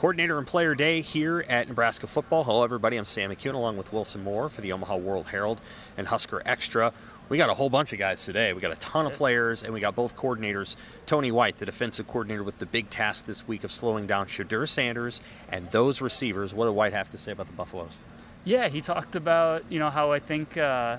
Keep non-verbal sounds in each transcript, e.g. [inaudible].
Coordinator and Player Day here at Nebraska Football. Hello, everybody. I'm Sam McKewon along with Wilson Moore for the Omaha World Herald and Husker Extra. We got a whole bunch of guys today. We got a ton of players, and we got both coordinators. Tony White, the defensive coordinator, with the big task this week of slowing down Shedeur Sanders and those receivers. What did White have to say about the Buffaloes? Yeah, he talked about you know how I think uh,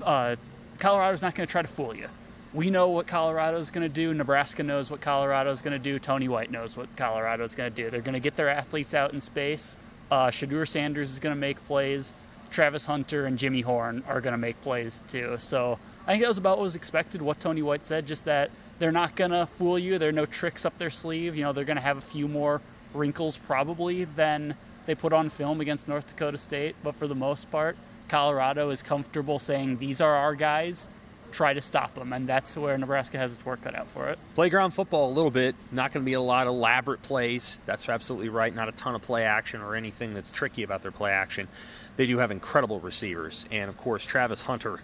uh, Colorado's not going to try to fool you we know what Colorado is going to do. Nebraska knows what Colorado is going to do. Tony White knows what Colorado is going to do. They're going to get their athletes out in space. Uh, Shedeur Sanders is going to make plays. Travis Hunter and Jimmy Horn are going to make plays too. So I think that was about what was expected. What Tony White said, just that they're not going to fool you. There are no tricks up their sleeve. You know, they're going to have a few more wrinkles probably than they put on film against North Dakota State. But for the most part, Colorado is comfortable saying these are our guys try to stop them, and that's where Nebraska has its work cut out for it. Playground football, a little bit. Not going to be a lot of elaborate plays. That's absolutely right. Not a ton of play action or anything that's tricky about their play action. They do have incredible receivers, and of course, Travis Hunter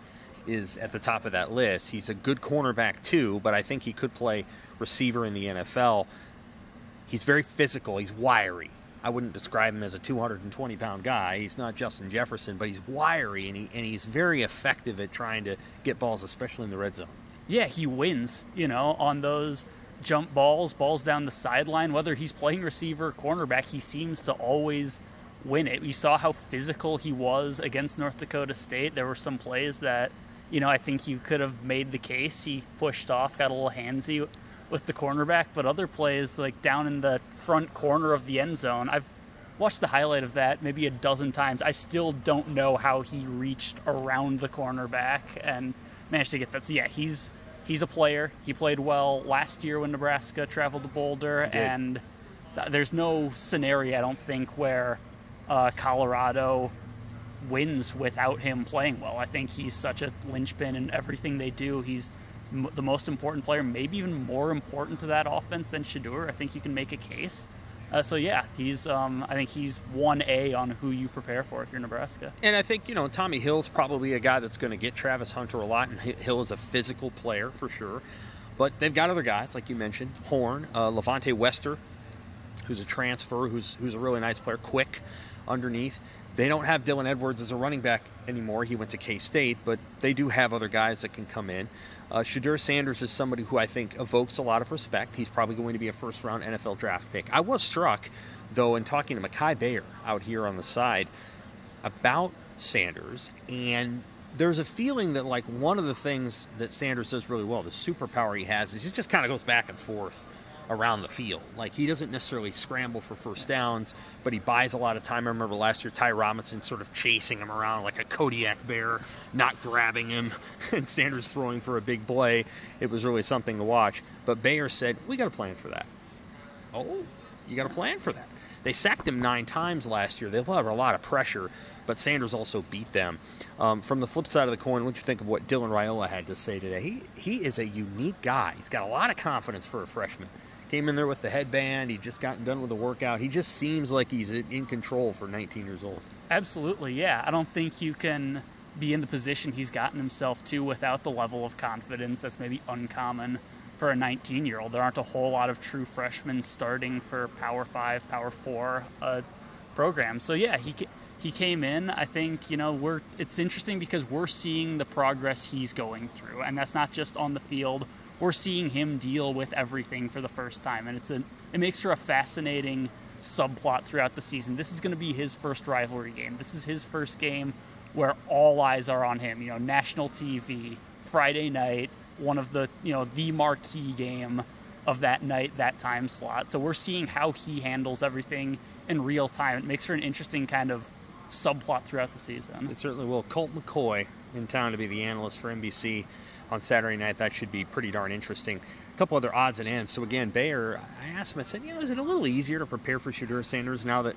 is at the top of that list. He's a good cornerback too, but I think he could play receiver in the NFL. He's very physical. He's wiry. I wouldn't describe him as a 220 pound guy. He's not Justin Jefferson, but he's wiry and, he, and he's very effective at trying to get balls, especially in the red zone. Yeah, he wins, you know, on those jump balls, balls down the sideline. Whether he's playing receiver, cornerback, he seems to always win it. We saw how physical he was against North Dakota State. There were some plays that, you know, I think you could have made the case. He pushed off, got a little handsy with the cornerback, but other plays like down in the front corner of the end zone, I've watched the highlight of that maybe a dozen times. I still don't know how he reached around the cornerback and managed to get that. So yeah, he's he's a player. He played well last year when Nebraska traveled to Boulder, and th- there's no scenario I don't think where uh, Colorado wins without him playing well. I think he's such a linchpin in everything they do. He's m- the most important player, maybe even more important to that offense than Shedeur. I think you can make a case. Uh, so yeah, he's um, I think he's one A on who you prepare for if you're Nebraska. And I think you know Tommy Hill's probably a guy that's going to get Travis Hunter a lot, and Hill is a physical player for sure. But they've got other guys like you mentioned, Horn, uh, LaJohntay Wester, who's a transfer, who's who's a really nice player, quick underneath. They don't have Dylan Edwards as a running back anymore. He went to K State, but they do have other guys that can come in. Uh, Shedeur Sanders is somebody who I think evokes a lot of respect. He's probably going to be a first round NFL draft pick. I was struck, though, in talking to Mikai Gbayor out here on the side about Sanders, and there's a feeling that, like, one of the things that Sanders does really well, the superpower he has, is he just kind of goes back and forth around the field. Like he doesn't necessarily scramble for first downs, but he buys a lot of time. I remember last year Ty Robinson sort of chasing him around like a Kodiak bear, not grabbing him, [laughs] and Sanders throwing for a big play. It was really something to watch. But Gbayor said, "We got a plan for that." Oh, you got a plan for that? They sacked him nine times last year. They've had a lot of pressure, but Sanders also beat them. Um, from the flip side of the coin, what do you think of what Dylan Raiola had to say today? He he is a unique guy. He's got a lot of confidence for a freshman. Came in there with the headband. He just gotten done with the workout. He just seems like he's in control for 19 years old. Absolutely, yeah. I don't think you can be in the position he's gotten himself to without the level of confidence that's maybe uncommon for a 19 year old. There aren't a whole lot of true freshmen starting for Power Five, Power Four uh, programs. So yeah, he he came in. I think you know we're. It's interesting because we're seeing the progress he's going through, and that's not just on the field we're seeing him deal with everything for the first time, and it's a it makes for a fascinating subplot throughout the season. This is going to be his first rivalry game. This is his first game where all eyes are on him. You know, national TV, Friday night, one of the you know the marquee game of that night, that time slot. So we're seeing how he handles everything in real time. It makes for an interesting kind of subplot throughout the season. It certainly will. Colt McCoy in town to be the analyst for NBC on Saturday night. That should be pretty darn interesting. A couple other odds and ends. So again, Gbayor, I asked him. I said, you know, is it a little easier to prepare for Shedeur Sanders now that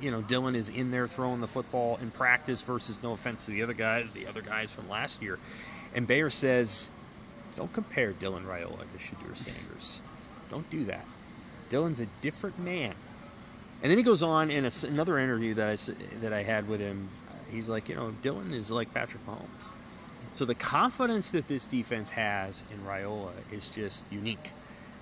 you know Dylan is in there throwing the football in practice versus no offense to the other guys, the other guys from last year. And Gbayor says, don't compare Dylan Raiola to Shedeur Sanders. Don't do that. Dylan's a different man. And then he goes on in a, another interview that I that I had with him. He's like, you know, Dylan is like Patrick Mahomes. So the confidence that this defense has in Raiola is just unique.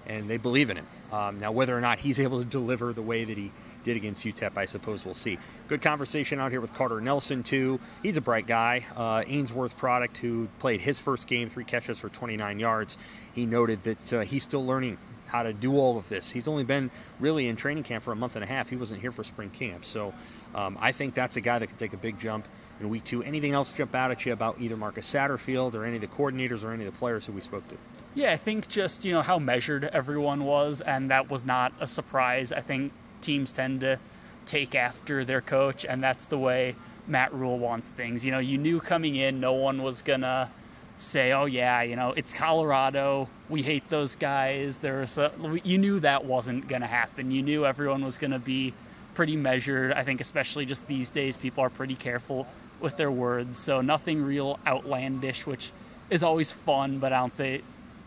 and they believe in him. Um, now, whether or not he's able to deliver the way that he did against UTEP, I suppose we'll see. Good conversation out here with Carter Nelson, too. He's a bright guy. Uh, Ainsworth product who played his first game, three catches for 29 yards. He noted that uh, he's still learning how to do all of this. He's only been really in training camp for a month and a half. He wasn't here for spring camp. So um, I think that's a guy that could take a big jump in week two. Anything else jump out at you about either Marcus Satterfield or any of the coordinators or any of the players who we spoke to? Yeah, I think just, you know, how measured everyone was, and that was not a surprise. I think teams tend to take after their coach, and that's the way Matt Rhule wants things. You know, you knew coming in no one was going to say, "Oh yeah, you know, it's Colorado. We hate those guys." There's a, you knew that wasn't going to happen. You knew everyone was going to be pretty measured. I think especially just these days people are pretty careful with their words. So nothing real outlandish, which is always fun, but I don't think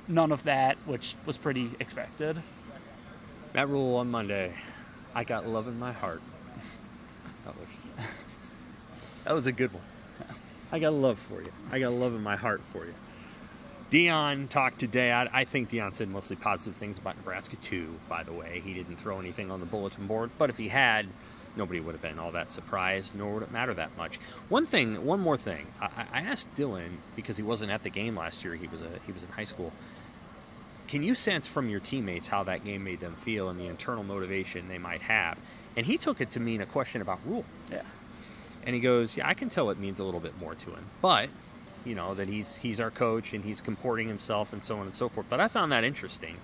none of that, which was pretty expected. Matt Rhule on Monday. I got love in my heart. That was that was a good one. I got love for you. I got love in my heart for you. Deion talked today. I, I, think Deion said mostly positive things about Nebraska too. By the way, he didn't throw anything on the bulletin board, but if he had, nobody would have been all that surprised, nor would it matter that much. One thing, one more thing. I, I asked Dylan because he wasn't at the game last year. He was a, he was in high school. Can you sense from your teammates how that game made them feel and the internal motivation they might have? And he took it to mean a question about Rhule. Yeah. And he goes, "Yeah, I can tell it means a little bit more to him, but." You know that he's he's our coach and he's comporting himself and so on and so forth. But I found that interesting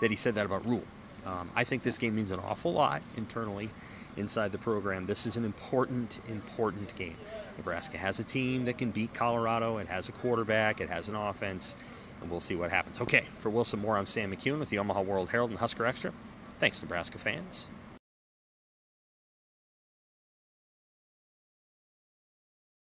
that he said that about Rhule. Um, I think this game means an awful lot internally inside the program. This is an important, important game. Nebraska has a team that can beat Colorado. It has a quarterback. It has an offense. And we'll see what happens. Okay, for Wilson Moore, I'm Sam McKewon with the Omaha World Herald and Husker Extra. Thanks, Nebraska fans.